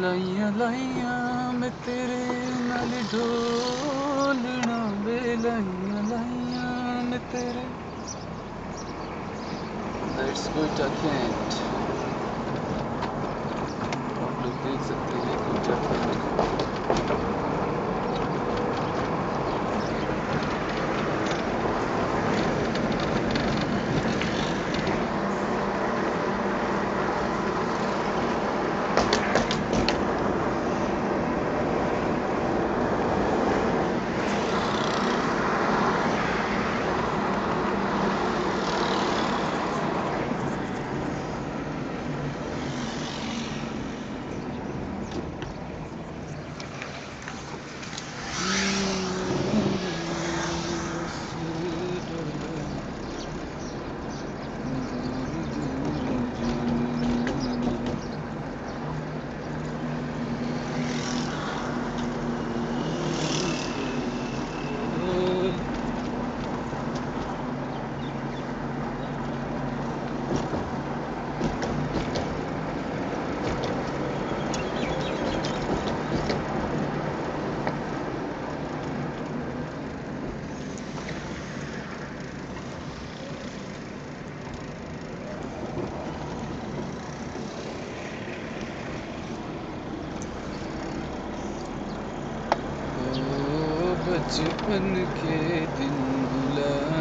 ਲਾਈਆਂ ਲਾਈਆਂ ਮੈਂ ਤੇਰੇ ਨਾਲ ਢੋਲਣਾ ਵੇ ਲਾਈਆਂ ਲਾਈਆਂ ਮੈਂ ਤੇਰੇ That's good, I can't. बचपन के दिन बुला